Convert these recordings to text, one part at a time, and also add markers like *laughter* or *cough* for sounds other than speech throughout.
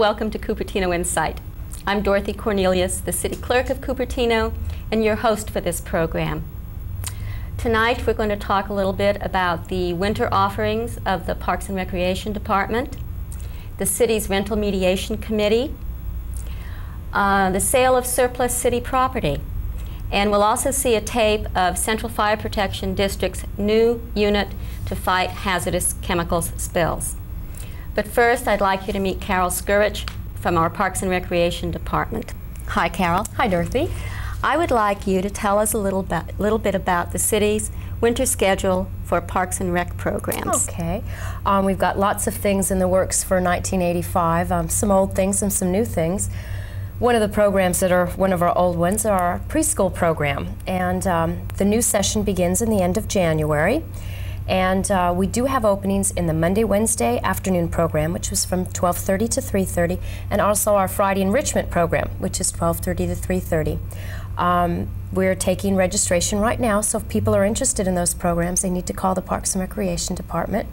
Welcome to Cupertino Insight. I'm Dorothy Cornelius, the City Clerk of Cupertino, and your host for this program. Tonight we're going to talk a little bit about the winter offerings of the Parks and Recreation Department, the city's Rental Mediation Committee, uh, the sale of surplus city property, and we'll also see a tape of Central Fire Protection District's new unit to fight hazardous chemicals spills. But first, I'd like you to meet Carol Scurich from our Parks and Recreation Department. Hi, Carol. Hi, Dorothy. I would like you to tell us a little, bit, little bit about the city's winter schedule for Parks and Rec programs. Okay. Um, we've got lots of things in the works for 1985, um, some old things and some new things. One of the programs that are one of our old ones are our preschool program, and um, the new session begins in the end of January. And uh, we do have openings in the Monday, Wednesday afternoon program, which was from 12:30 to 3:30, and also our Friday enrichment program, which is 12:30 to 3:30. Um, we're taking registration right now, so if people are interested in those programs, they need to call the Parks and Recreation Department.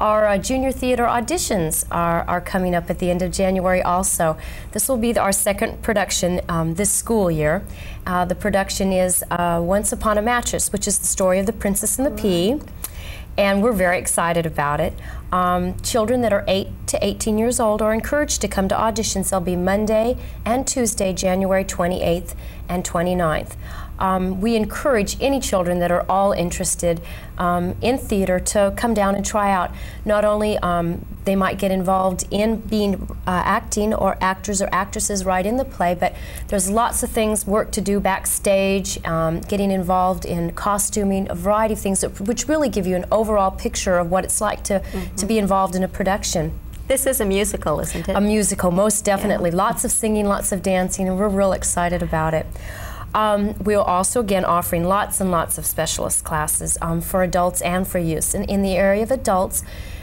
Our uh, junior theater auditions are, are coming up at the end of January also. This will be the, our second production um, this school year. Uh, the production is uh, Once Upon a Mattress, which is the story of the Princess and the Pea and we're very excited about it. Um, children that are 8 to 18 years old are encouraged to come to auditions. They'll be Monday and Tuesday, January 28th and 29th. Um, we encourage any children that are all interested um, in theater to come down and try out. Not only um, they might get involved in being uh, acting or actors or actresses right in the play, but there's lots of things, work to do backstage, um, getting involved in costuming, a variety of things that, which really give you an overall picture of what it's like to, mm -hmm. to be involved in a production. This is a musical, isn't it? A musical, most definitely. Yeah. Lots of singing, lots of dancing, and we're real excited about it. Um, we're also, again, offering lots and lots of specialist classes um, for adults and for youth. And in the area of adults,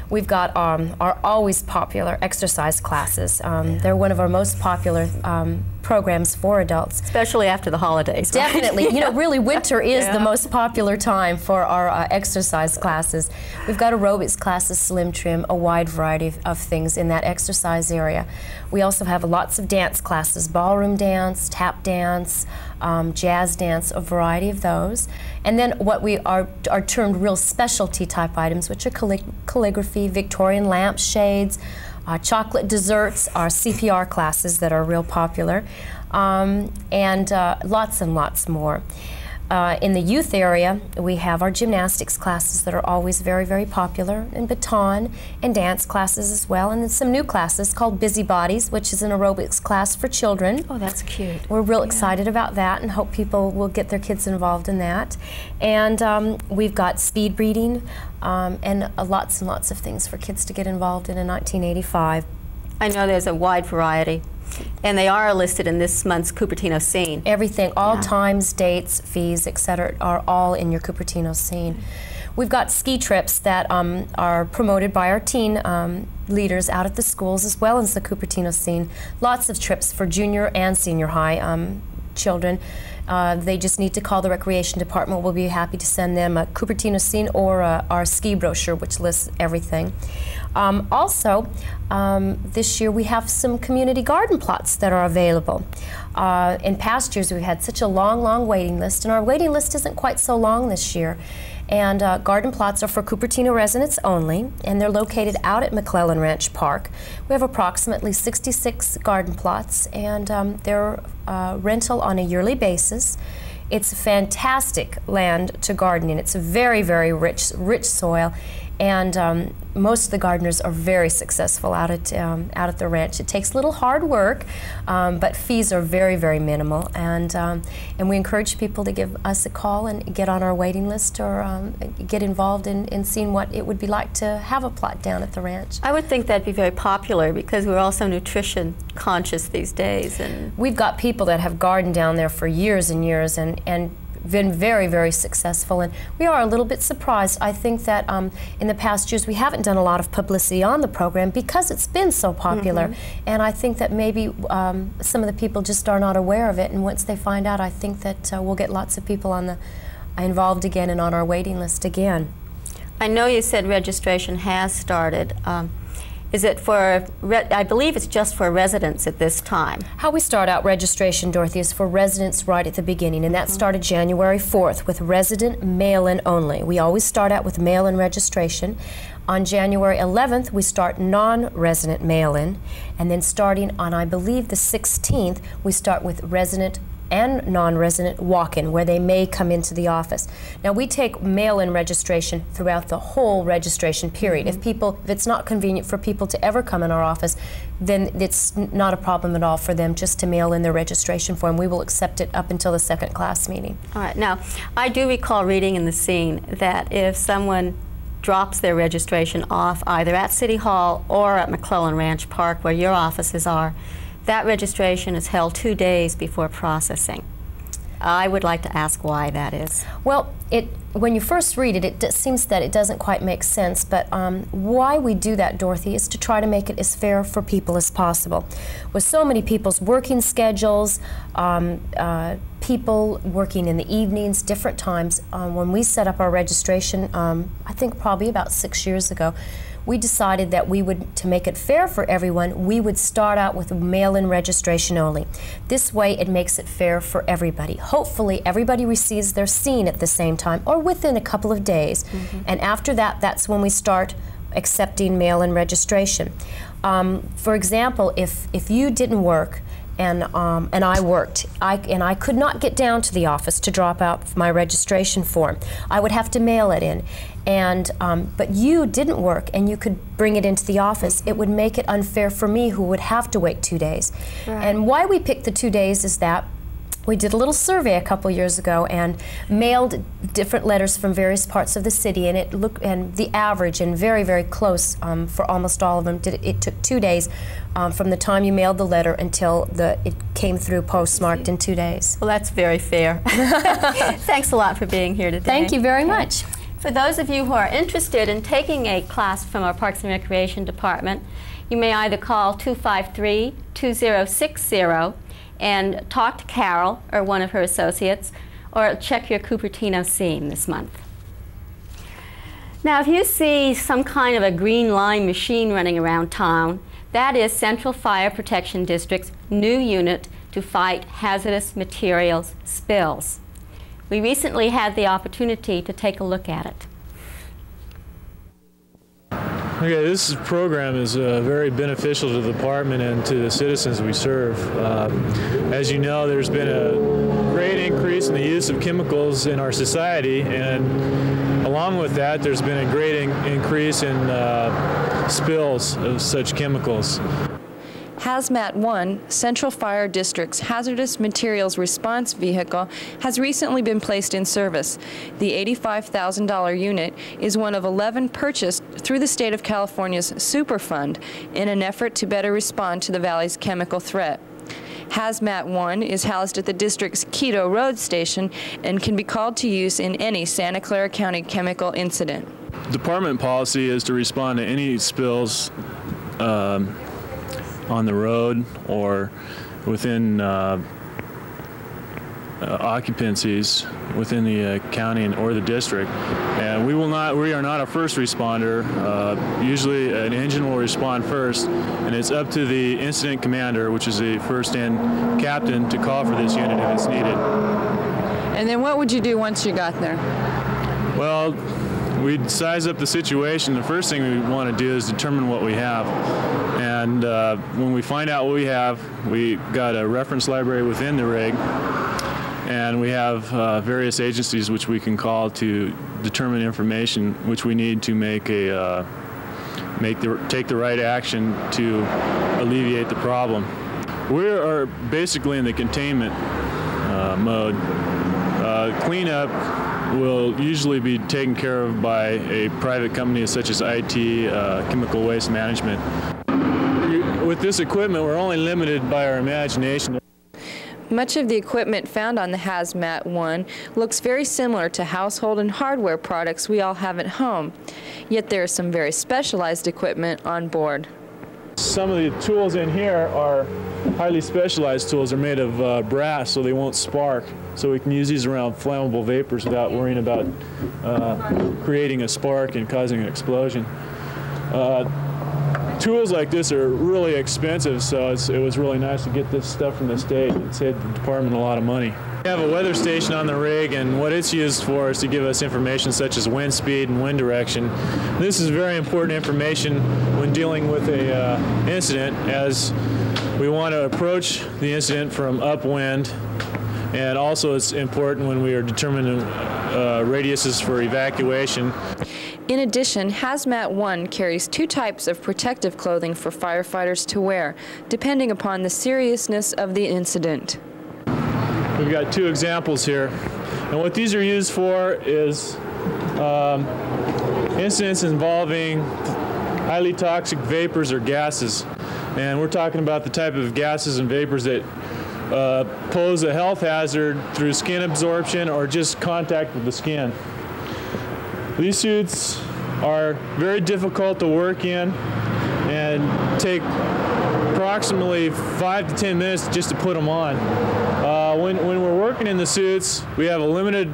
we've got um, our always popular exercise classes. Um, they're one of our most popular um, programs for adults. Especially after the holidays. Definitely. You know, really winter is *laughs* yeah. the most popular time for our uh, exercise classes. We've got aerobics classes, slim trim, a wide variety of, of things in that exercise area. We also have lots of dance classes, ballroom dance, tap dance, um, jazz dance, a variety of those. And then what we are, are termed real specialty type items, which are callig calligraphy, Victorian lampshades, chocolate desserts are CPR classes that are real popular, um, and uh, lots and lots more. Uh, in the youth area, we have our gymnastics classes that are always very, very popular, and baton and dance classes as well, and then some new classes called Busy Bodies, which is an aerobics class for children. Oh, that's cute. We're real yeah. excited about that and hope people will get their kids involved in that. And um, we've got speed reading um, and uh, lots and lots of things for kids to get involved in in 1985. I know there's a wide variety. And they are listed in this month's Cupertino scene. Everything, all yeah. times, dates, fees, etc., are all in your Cupertino scene. We've got ski trips that um, are promoted by our teen um, leaders out at the schools as well as the Cupertino scene. Lots of trips for junior and senior high um, children. Uh, they just need to call the recreation department. We'll be happy to send them a Cupertino scene or a, our ski brochure, which lists everything. Um, also, um, this year we have some community garden plots that are available. Uh, in past years, we've had such a long, long waiting list, and our waiting list isn't quite so long this year. And uh, garden plots are for Cupertino residents only, and they're located out at McClellan Ranch Park. We have approximately 66 garden plots, and um, they're uh, rental on a yearly basis. It's fantastic land to garden in. It's very, very rich, rich soil, and um, most of the gardeners are very successful out at um, out at the ranch. It takes a little hard work, um, but fees are very very minimal, and um, and we encourage people to give us a call and get on our waiting list or um, get involved in, in seeing what it would be like to have a plot down at the ranch. I would think that'd be very popular because we're also nutrition conscious these days, and we've got people that have gardened down there for years and years, and and been very, very successful. And we are a little bit surprised. I think that um, in the past years we haven't done a lot of publicity on the program because it's been so popular. Mm -hmm. And I think that maybe um, some of the people just are not aware of it. And once they find out, I think that uh, we'll get lots of people on the involved again and on our waiting list again. I know you said registration has started. Um, Is it for, I believe it's just for residents at this time? How we start out registration, Dorothy, is for residents right at the beginning, and that started January 4th with resident mail-in only. We always start out with mail-in registration. On January 11th, we start non-resident mail-in, and then starting on, I believe, the 16th, we start with resident and non-resident walk-in where they may come into the office. Now we take mail-in registration throughout the whole registration period. Mm -hmm. If people if it's not convenient for people to ever come in our office, then it's not a problem at all for them just to mail in their registration form. We will accept it up until the second class meeting. All right. Now, I do recall reading in the scene that if someone drops their registration off either at City Hall or at McClellan Ranch Park where your offices are, that registration is held two days before processing. I would like to ask why that is. Well, it when you first read it, it seems that it doesn't quite make sense. But um, why we do that, Dorothy, is to try to make it as fair for people as possible. With so many people's working schedules, um, uh, people working in the evenings, different times, um, when we set up our registration, um, I think probably about six years ago, we decided that we would, to make it fair for everyone, we would start out with mail-in registration only. This way it makes it fair for everybody. Hopefully everybody receives their scene at the same time or within a couple of days. Mm -hmm. And after that, that's when we start accepting mail-in registration. Um, for example, if, if you didn't work and um, and I worked. I and I could not get down to the office to drop out my registration form. I would have to mail it in, and um, but you didn't work and you could bring it into the office. It would make it unfair for me, who would have to wait two days. Right. And why we picked the two days is that we did a little survey a couple years ago and mailed different letters from various parts of the city, and it looked and the average and very very close um, for almost all of them. Did it, took two days um, from the time you mailed the letter until the it came through postmarked in two days. Well, that's very fair. *laughs* *laughs* Thanks a lot for being here today. Thank you very much. For those of you who are interested in taking a class from our Parks and Recreation Department, you may either call 253 2060 and talk to Carol or one of her associates, or check your Cupertino scene this month. Now, if you see some kind of a green line machine running around town, that is Central Fire Protection District's new unit to fight hazardous materials spills. We recently had the opportunity to take a look at it. Okay, this program is uh, very beneficial to the department and to the citizens we serve. Uh, as you know, there's been a great increase in the use of chemicals in our society, and along with that, there's been a great in increase in uh, spills of such chemicals. Hazmat 1, Central Fire District's hazardous materials response vehicle, has recently been placed in service. The $85,000 unit is one of 11 purchased through the state of California's Superfund in an effort to better respond to the valley's chemical threat. Hazmat 1 is housed at the district's Quito Road station and can be called to use in any Santa Clara County chemical incident. Department policy is to respond to any spills um, on the road or within uh, uh, occupancies within the uh, county and, or the district. And we will not, we are not a first responder. Uh, usually an engine will respond first, and it's up to the incident commander, which is the first and captain, to call for this unit if it's needed. And then what would you do once you got there? Well, we'd size up the situation. The first thing we want to do is determine what we have. And uh, when we find out what we have, we got a reference library within the rig, and we have uh, various agencies which we can call to determine information which we need to make a uh, make the take the right action to alleviate the problem. We are basically in the containment uh, mode. Uh, cleanup will usually be taken care of by a private company such as IT uh, Chemical Waste Management. With this equipment, we're only limited by our imagination. Much of the equipment found on the Hazmat 1 looks very similar to household and hardware products we all have at home, yet there is some very specialized equipment on board. Some of the tools in here are highly specialized tools. They're made of uh, brass so they won't spark. So we can use these around flammable vapors without worrying about uh, creating a spark and causing an explosion. Uh, tools like this are really expensive, so it was really nice to get this stuff from the state. It saved the department a lot of money. We have a weather station on the rig, and what it's used for is to give us information such as wind speed and wind direction. This is very important information when dealing with a uh, incident, as we want to approach the incident from upwind, and also it's important when we are determining uh, radiuses for evacuation. In addition, Hazmat 1 carries two types of protective clothing for firefighters to wear, depending upon the seriousness of the incident. We've got two examples here. And what these are used for is um, incidents involving highly toxic vapors or gases. And we're talking about the type of gases and vapors that uh, pose a health hazard through skin absorption or just contact with the skin. These suits are very difficult to work in and take approximately five to ten minutes just to put them on. Uh, when, when we're working in the suits, we have a limited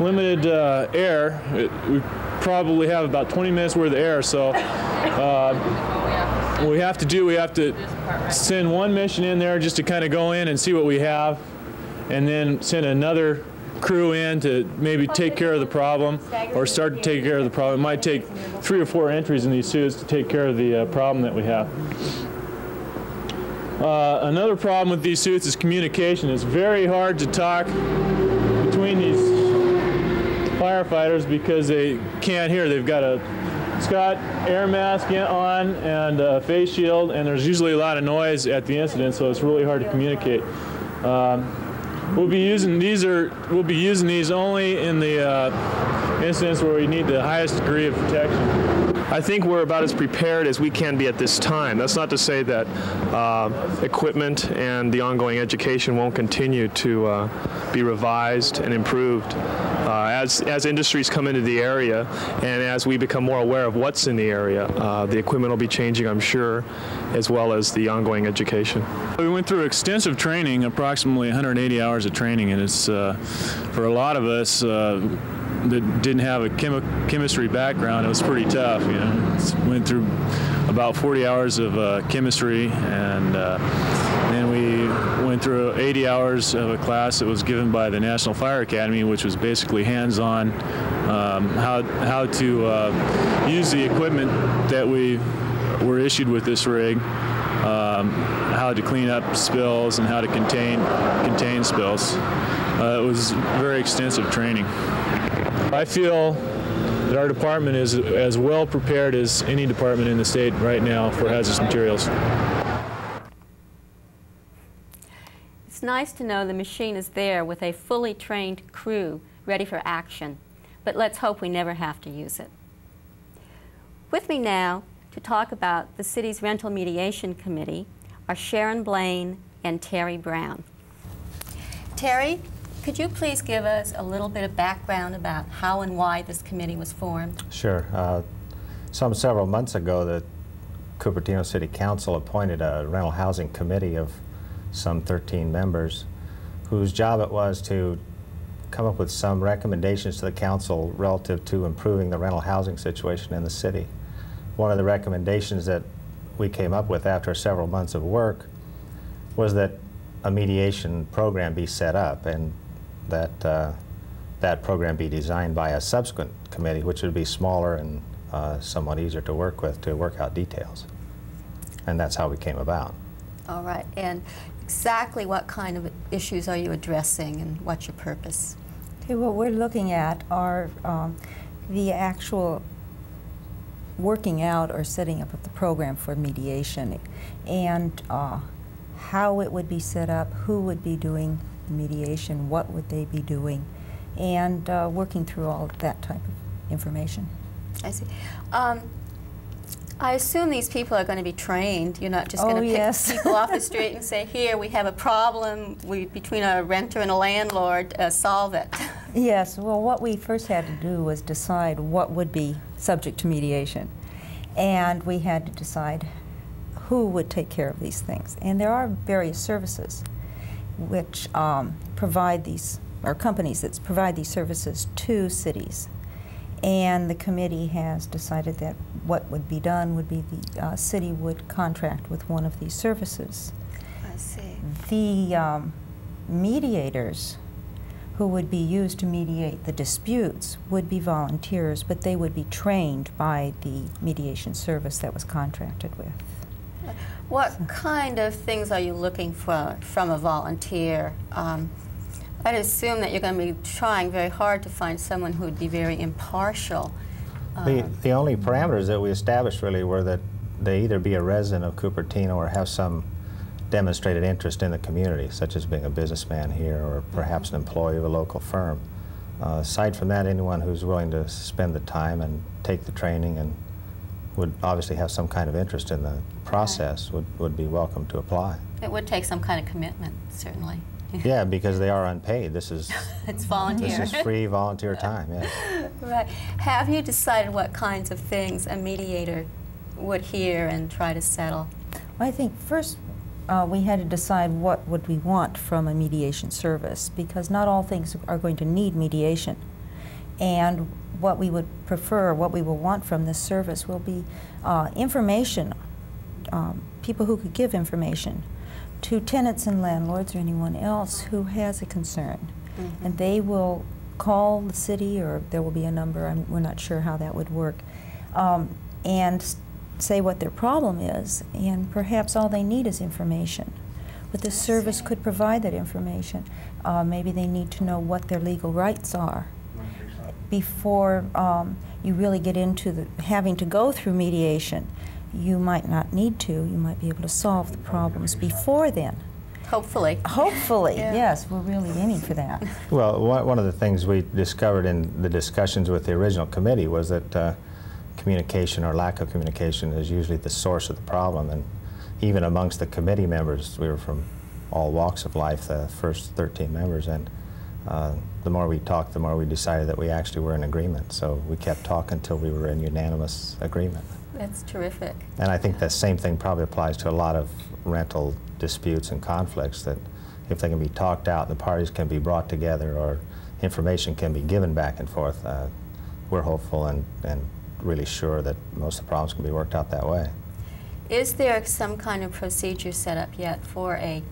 limited uh, air. It, we probably have about 20 minutes worth of air, so uh, what we have to do, we have to send one mission in there just to kind of go in and see what we have, and then send another crew in to maybe take care of the problem or start to take care of the problem. It might take three or four entries in these suits to take care of the uh, problem that we have. Uh, another problem with these suits is communication. It's very hard to talk between these firefighters because they can't hear. They've got a Scott air mask on and a face shield, and there's usually a lot of noise at the incident, so it's really hard to communicate. Um, we'll be using these are we'll be using these only in the uh, incidents where we need the highest degree of protection. I think we're about as prepared as we can be at this time. That's not to say that uh, equipment and the ongoing education won't continue to uh, be revised and improved uh, as, as industries come into the area and as we become more aware of what's in the area. Uh, the equipment will be changing, I'm sure, as well as the ongoing education. We went through extensive training, approximately 180 hours of training, and it's uh, for a lot of us uh, that didn't have a chemi chemistry background, it was pretty tough. You know, went through about 40 hours of uh, chemistry, and uh, then we went through 80 hours of a class that was given by the National Fire Academy, which was basically hands-on um, how how to uh, use the equipment that we were issued with this rig. Um, how to clean up spills and how to contain contain spills. Uh, it was very extensive training. I feel that our department is as well prepared as any department in the state right now for hazardous materials. It's nice to know the machine is there with a fully trained crew ready for action, but let's hope we never have to use it. With me now to talk about the city's rental mediation committee are Sharon Blaine and Terry Brown. Terry, could you please give us a little bit of background about how and why this committee was formed? Sure. Uh, some several months ago, the Cupertino City Council appointed a rental housing committee of some 13 members whose job it was to come up with some recommendations to the council relative to improving the rental housing situation in the city. One of the recommendations that we came up with after several months of work was that a mediation program be set up and that uh, that program be designed by a subsequent committee, which would be smaller and uh, somewhat easier to work with to work out details. And that's how we came about. All right. And exactly what kind of issues are you addressing and what's your purpose? Okay, what we're looking at are um, the actual working out or setting up of the program for mediation and uh, how it would be set up, who would be doing mediation, what would they be doing, and uh, working through all that type of information. I see. Um, I assume these people are going to be trained. You're not just oh, going to pick yes. *laughs* people off the street and say, "Here, we have a problem we, between a renter and a landlord. Uh, solve it." *laughs* Yes. Well, what we first had to do was decide what would be subject to mediation, and we had to decide who would take care of these things. And there are various services which um, provide these, or companies that provide these services to cities. And the committee has decided that what would be done would be the uh, city would contract with one of these services. I see. The um, mediators who would be used to mediate the disputes would be volunteers, but they would be trained by the mediation service that was contracted with. What kind of things are you looking for from a volunteer? Um, I'd assume that you're going to be trying very hard to find someone who would be very impartial. The, Uh, the only parameters that we established really were that they either be a resident of Cupertino or have some demonstrated interest in the community, such as being a businessman here or perhaps an employee of a local firm. Uh, aside from that, anyone who's willing to spend the time and take the training and would obviously have some kind of interest in the process would, would be welcome to apply. It would take some kind of commitment, certainly. *laughs* Yeah, because they are unpaid. This is *laughs* It's volunteer. this is free *laughs* volunteer time. Yes. Right. Have you decided what kinds of things a mediator would hear and try to settle? Well, I think first uh, we had to decide what would we want from a mediation service because not all things are going to need mediation. And what we would prefer, what we will want from this service will be uh, information, um, people who could give information to tenants and landlords or anyone else who has a concern. And they will call the city, or there will be a number, I'm, we're not sure how that would work, um, and say what their problem is, and perhaps all they need is information. But the service could provide that information. Uh, maybe they need to know what their legal rights are before um, you really get into the, having to go through mediation. You might not need to. You might be able to solve the problems before then. Hopefully. Hopefully, Yeah. yes, we're really aiming for that. *laughs* Well, one one of the things we discovered in the discussions with the original committee was that uh, communication or lack of communication is usually the source of the problem. And even amongst the committee members, we were from all walks of life, the first 13 members, and uh, the more we talked, the more we decided that we actually were in agreement. So we kept talking until we were in unanimous agreement. That's terrific. And I think the same thing probably applies to a lot of rental disputes and conflicts, that if they can be talked out, and the parties can be brought together, or information can be given back and forth, uh, we're hopeful and, and really sure that most of the problems can be worked out that way. Is there some kind of procedure set up yet for a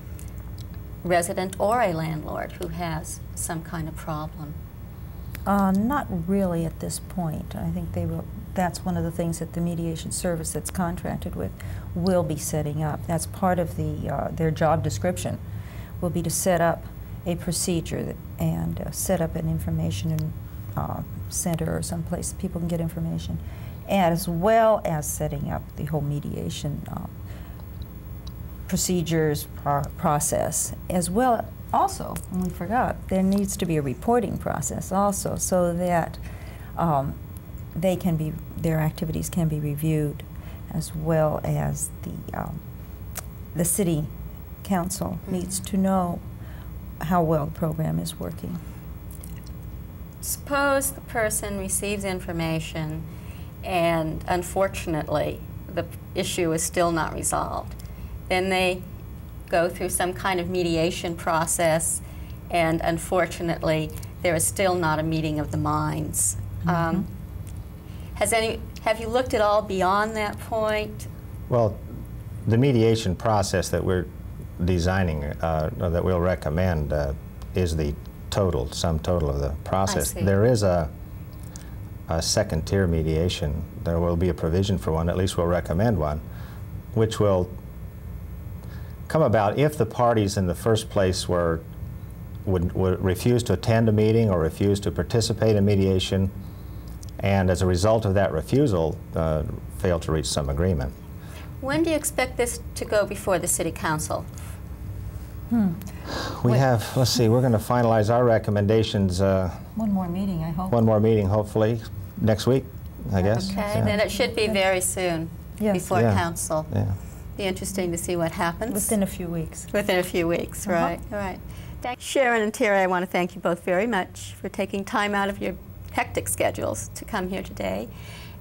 resident or a landlord who has some kind of problem? Uh, not really at this point. I think they will, that's one of the things that the mediation service that's contracted with will be setting up. That's part of the, uh, their job description, will be to set up a procedure and uh, set up an information and, uh, center or someplace people can get information, as well as setting up the whole mediation uh, procedures, pro- process, as well, also, and we forgot, there needs to be a reporting process also, so that um, they can be, their activities can be reviewed, as well as the, um, the city council needs to know how well the program is working. Suppose the person receives information and unfortunately the issue is still not resolved. Then they go through some kind of mediation process and unfortunately there is still not a meeting of the minds. Um, has any, have you looked at all beyond that point? Well, the mediation process that we're designing, uh, or that we'll recommend, uh, is the total, sum total of the process. There is a, a second tier mediation. There will be a provision for one, at least we'll recommend one, which will come about if the parties in the first place were would, would refuse to attend a meeting or refuse to participate in mediation, and as a result of that refusal, uh, fail to reach some agreement. When do you expect this to go before the city council? We Wait. have, let's see, we're going to finalize our recommendations, uh, One more meeting, I hope. one more meeting hopefully next week, I guess. Okay, Yeah. then it should be very soon Yes. before Yeah. council. Yeah. Be interesting to see what happens. Within a few weeks. Within a few weeks, Uh-huh. right, right. Thank- Sharon and Terry, I want to thank you both very much for taking time out of your hectic schedules to come here today.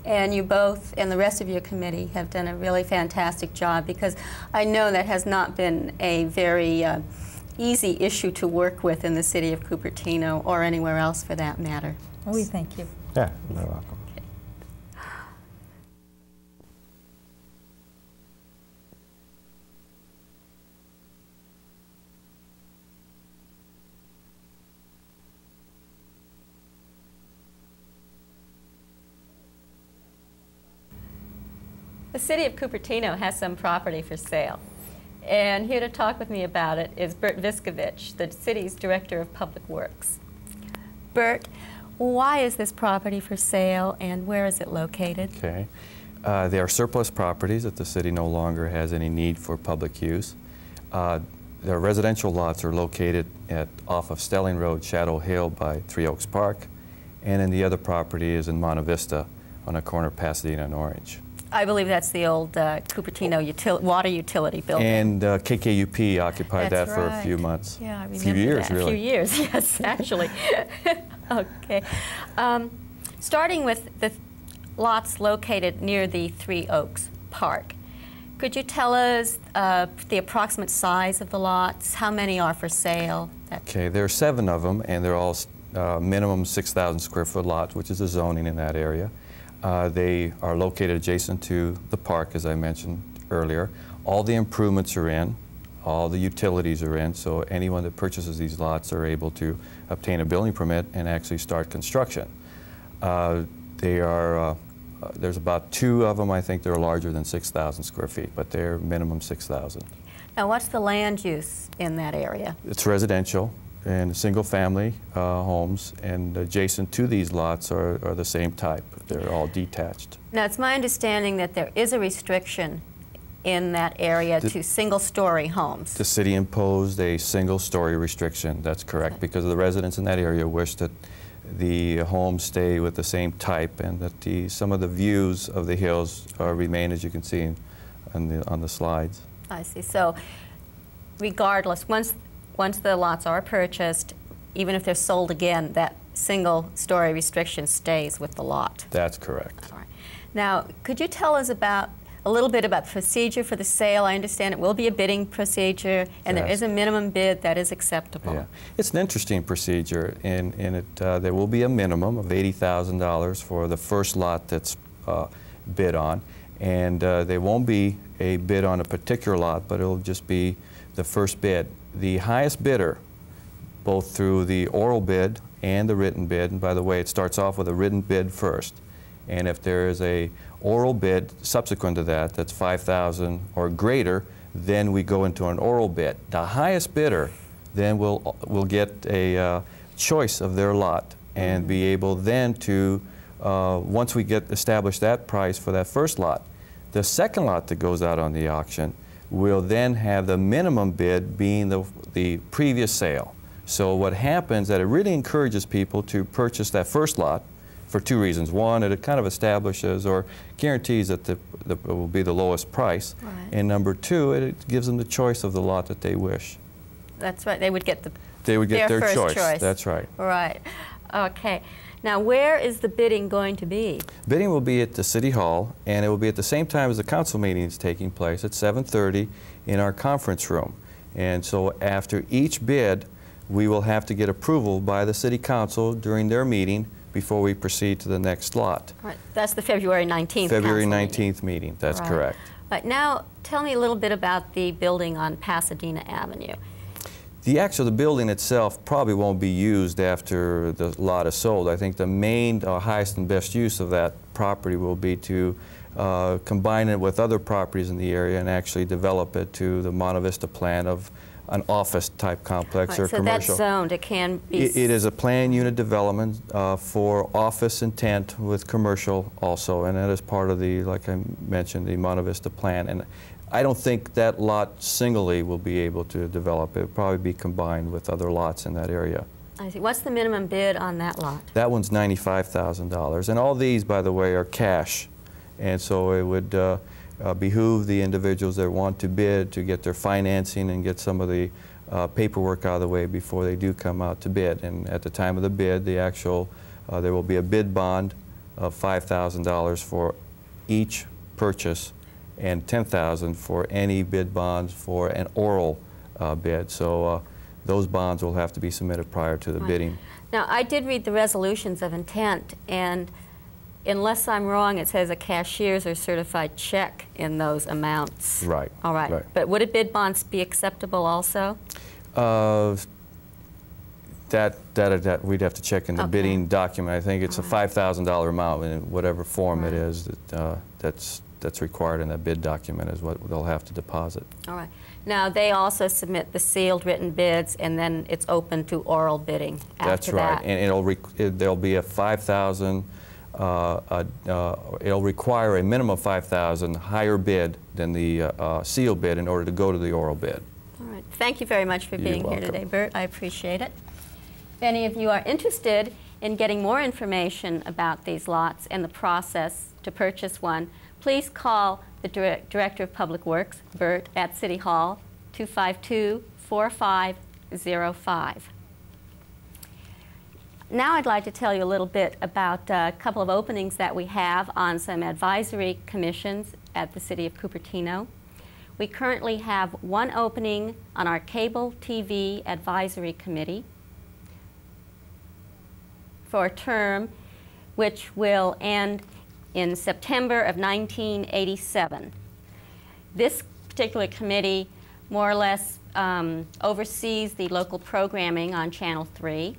And you both and the rest of your committee have done a really fantastic job because I know that has not been a very uh, easy issue to work with in the city of Cupertino or anywhere else for that matter. We thank you. Yeah, you're welcome. The city of Cupertino has some property for sale. And here to talk with me about it is Bert Viskovich, the city's Director of Public Works. Bert, why is this property for sale and where is it located? Okay. Uh, they are surplus properties that the city no longer has any need for public use. Uh, their residential lots are located at, off of Stelling Road, Shadow Hill by Three Oaks Park, and then the other property is in Monte Vista on a corner of Pasadena and Orange. I believe that's the old uh, Cupertino util water utility building. And uh, KKUP occupied That's that for a few months. Yeah, I remember A few years, that. really. A few years, *laughs* yes, actually. *laughs* okay. Um, starting with the lots located near the Three Oaks Park, could you tell us uh, the approximate size of the lots? How many are for sale? Okay, there are seven of them, and they're all uh, minimum 6,000 square foot lots, which is the zoning in that area. Uh, they are located adjacent to the park, as I mentioned earlier. All the improvements are in, all the utilities are in, so anyone that purchases these lots are able to obtain a building permit and actually start construction. Uh, they are, uh, uh, there's about two of them, I think they're larger than 6,000 square feet, but they're minimum 6,000. Now, what's the land use in that area? It's residential and single-family uh, homes, and adjacent to these lots are, are the same type. They're all detached. Now, it's my understanding that there is a restriction in that area The- to single-story homes. The city imposed a single-story restriction, that's correct, because the residents in that area wish that the homes stay with the same type and that the, some of the views of the hills uh, remain, as you can see on the, on the slides. I see. So regardless, once, once the lots are purchased, even if they're sold again, that single-story restriction stays with the lot. That's correct. All right. Now, could you tell us about, a little bit about the procedure for the sale? I understand it will be a bidding procedure, and there Yes. is a minimum bid that is acceptable. Yeah, it's an interesting procedure, and, and it, uh, there will be a minimum of $80,000 for the first lot that's uh, bid on, and uh, there won't be a bid on a particular lot, but it'll just be the first bid. The highest bidder, both through the oral bid and the written bid, and by the way, it starts off with a written bid first, and if there is a oral bid subsequent to that, that's 5,000 or greater, then we go into an oral bid. The highest bidder then will will get a uh, choice of their lot and be able then to, uh, once we get established that price for that first lot, the second lot that goes out on the auction will then have the minimum bid being the, the previous sale. So what happens that it really encourages people to purchase that first lot for two reasons. One, it kind of establishes or guarantees that the, the, it will be the lowest price. Right. And number two, it gives them the choice of the lot that they wish. That's right. They would get the They would get their their, first choice. That's right. right. Okay. Now, where is the bidding going to be? Bidding will be at the City Hall, and it will be at the same time as the council meeting is taking place at 7:30 in our conference room. And so after each bid, we will have to get approval by the City Council during their meeting before we proceed to the next lot. All right. That's the February 19th. February council meeting. 19th meeting, that's Right. correct. Right, now, tell me a little bit about the building on Pasadena Avenue. The actual the building itself probably won't be used after the lot is sold. I think the main, uh, highest and best use of that property will be to uh, combine it with other properties in the area and actually develop it to the Monte Vista plan of an office type complex All or right, so that's commercial. zoned. It can be. It, it is a planned unit development uh, for office intent with commercial also, and that is part of the, like I mentioned, the Monte Vista plan. And I don't think that lot singly will be able to develop. It will probably be combined with other lots in that area. I see. What's the minimum bid on that lot? That one's $95,000. And all these, by the way, are cash. And so it would uh, uh, behoove the individuals that want to bid to get their financing and get some of the uh, paperwork out of the way before they do come out to bid. And at the time of the bid, the actual, uh, there will be a bid bond of $5,000 for each purchase and 10000 for any bid bonds for an oral uh, bid. So uh, those bonds will have to be submitted prior to the Right. bidding. Now, I did read the resolutions of intent, and unless I'm wrong, it says a cashier's or certified check in those amounts. Right, All right. right. But would a bid bonds be acceptable also? Uh, That, that, that, we'd have to check in the Okay. bidding document. I think it's a $5,000 amount in whatever form it Right. is that, uh, that's, that's required in that bid document is what they'll have to deposit. All right. Now, they also submit the sealed written bids, and then it's open to oral bidding That's right. that. And it'll, it- there'll be a 5,000, uh, uh, uh, it'll require a minimum of 5,000 higher bid than the uh, uh, sealed bid in order to go to the oral bid. All right. Thank you very much for You're being here welcome. today, Bert. I appreciate it. If any of you are interested in getting more information about these lots and the process to purchase one, please call the Dir- Director of Public Works, Bert, at City Hall, 252-4505. Now I'd like to tell you a little bit about a couple of openings that we have on some advisory commissions at the City of Cupertino. We currently have one opening on our Cable TV Advisory Committee for a term which will end in September of 1987. This particular committee more or less um, oversees the local programming on Channel 3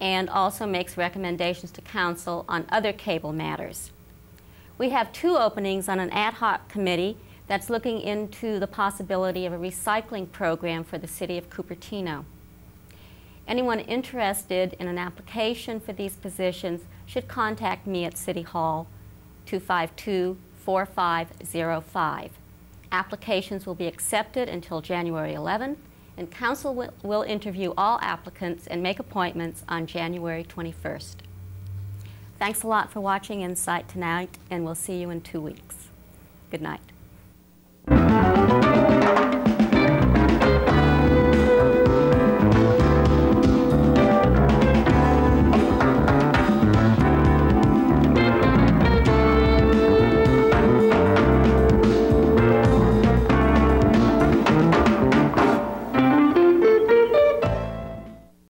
and also makes recommendations to council on other cable matters. We have two openings on an ad hoc committee that's looking into the possibility of a recycling program for the city of Cupertino. Anyone interested in an application for these positions should contact me at City Hall, 252-4505. Applications will be accepted until January 11, and council will, will interview all applicants and make appointments on January 21st. Thanks a lot for watching Insight tonight, and we'll see you in two weeks. Good night.